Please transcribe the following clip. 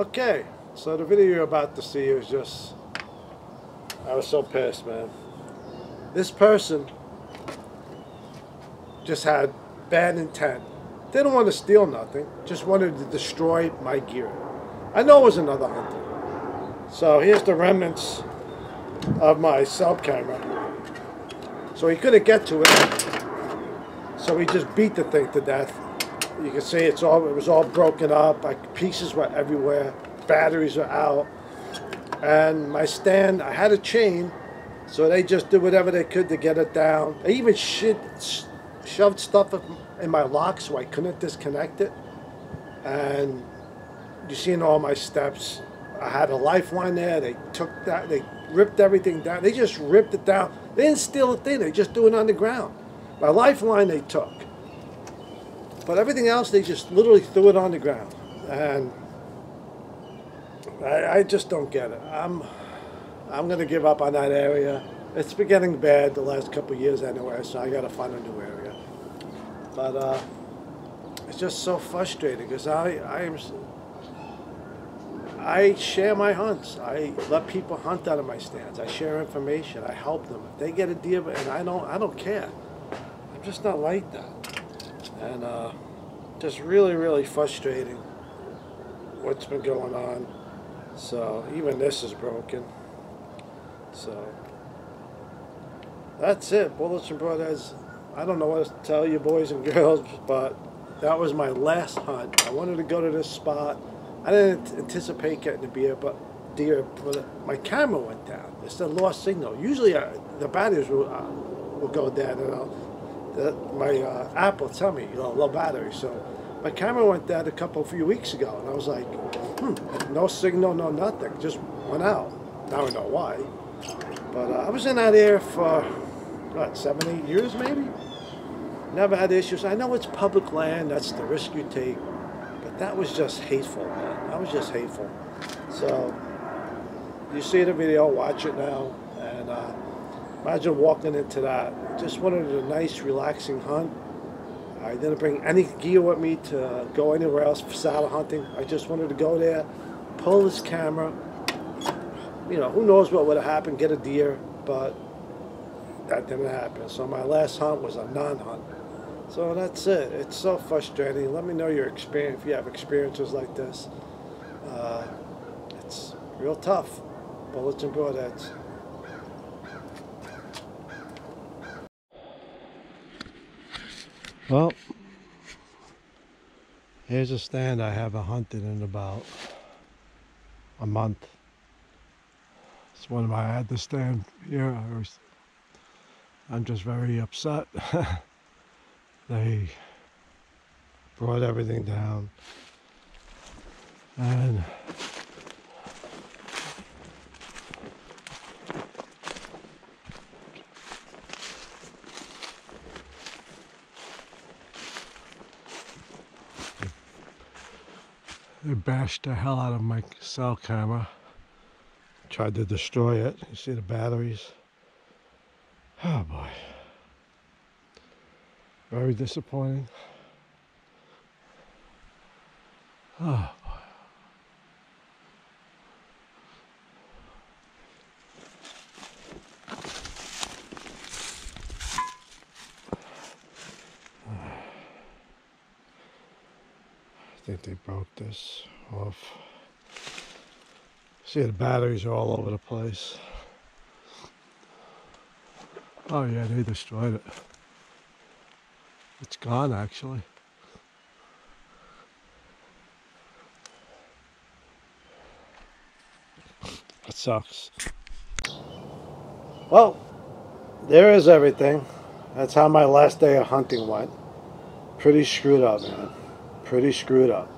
Okay, so the video you're about to see is just, I was so pissed, man. This person just had bad intent. Didn't want to steal nothing, just wanted to destroy my gear. I know it was another hunter. So here's the remnants of my cell camera. So he couldn't get to it. So he just beat the thing to death. You can see it's all it was all broken up. Like pieces were everywhere. Batteries were out. And my stand, I had a chain, so they just did whatever they could to get it down. They even shit, shoved stuff in my lock so I couldn't disconnect it. And you seen all my steps. I had a lifeline there. They took that. They ripped everything down. They just ripped it down. They didn't steal a thing. They just do it on the ground. My lifeline they took. But everything else they just literally threw it on the ground. And I, I just don't get it. I'm I'm gonna give up on that area. It's been getting bad the last couple years anyway, so I gotta find a new area. But uh, it's just so frustrating because I I am I share my hunts. I let people hunt out of my stands. I share information. I help them. If they get a deer, and I don't, I don't care. I'm just not like that. And uh, just really, really frustrating what's been going on. So even this is broken. So that's it. Bullets and Broadheads. I don't know what to tell you boys and girls, but that was my last hunt. I wanted to go to this spot. I didn't anticipate getting a deer, but deer, but my camera went down. It's a lost signal. Usually uh, the batteries will, uh, will go dead, and I'll, my uh, app will tell me, you know, low battery. So my camera went dead a couple, few weeks ago, and I was like, hmm, no signal, no nothing. Just went out. Now I know why. But uh, I was in that area for, what, seven, eight years maybe? Never had issues. I know it's public land, that's the risk you take. But that was just hateful, man. That was just hateful. So, you see the video, watch it now, and uh, imagine walking into that. Just wanted a nice, relaxing hunt. I didn't bring any gear with me to go anywhere else for saddle hunting. I just wanted to go there, pull this camera. You know, who knows what would have happened, get a deer, but that didn't happen. So my last hunt was a non-hunt. So that's it. It's so frustrating. Let me know your experience if you have experiences like this. Uh, it's real tough. Bullets and broadheads. Well, here's a stand I haven't hunted in about a month. It's one of my, I had to stand here. I was, I'm just very upset. they brought everything down and they bashed the hell out of my cell camera tried to destroy it you see the batteries oh boy very disappointing. Oh. Think they broke this off. See the batteries are all over the place. Oh yeah, they destroyed it. It's gone actually. That sucks. Well, there is everything. That's how my last day of hunting went. Pretty screwed up, man. Pretty screwed up.